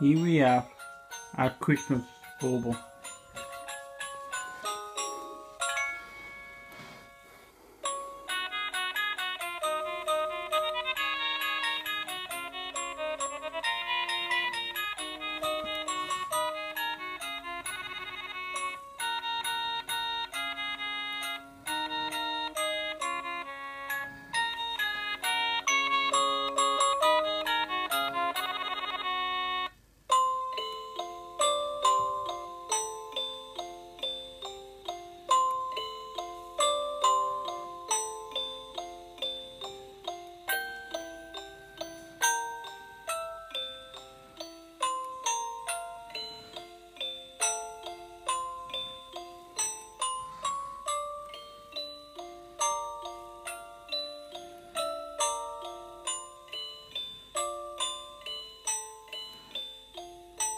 Here we are, our Christmas bauble.